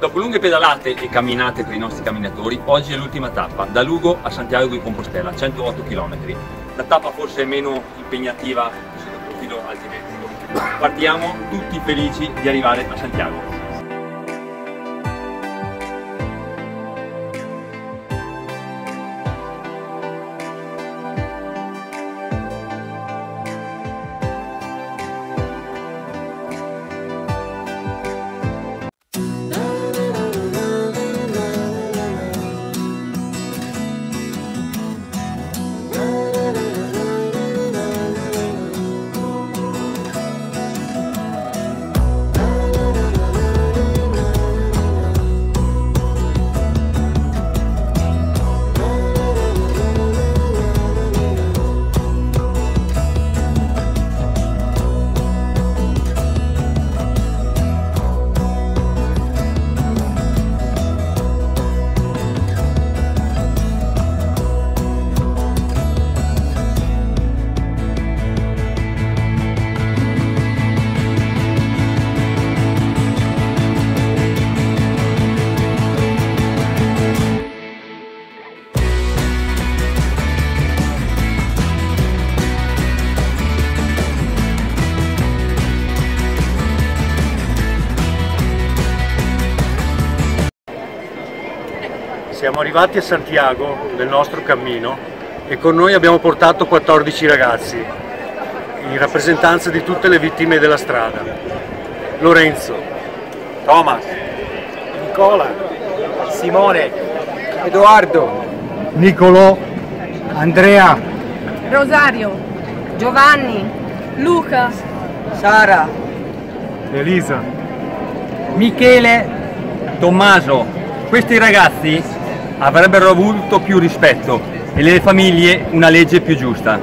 Dopo lunghe pedalate e camminate per i nostri camminatori, oggi è l'ultima tappa, da Lugo a Santiago di Compostela, 108 km. La tappa forse meno impegnativa sotto il profilo altimetrico. Partiamo tutti felici di arrivare a Santiago. Siamo arrivati a Santiago nel nostro cammino e con noi abbiamo portato 14 ragazzi, in rappresentanza di tutte le vittime della strada. Lorenzo, Thomas, Nicola, Simone, Edoardo, Nicolò, Andrea, Rosario, Giovanni, Luca, Sara, Elisa, Michele, Tommaso. Questi ragazzi avrebbero avuto più rispetto e le famiglie una legge più giusta.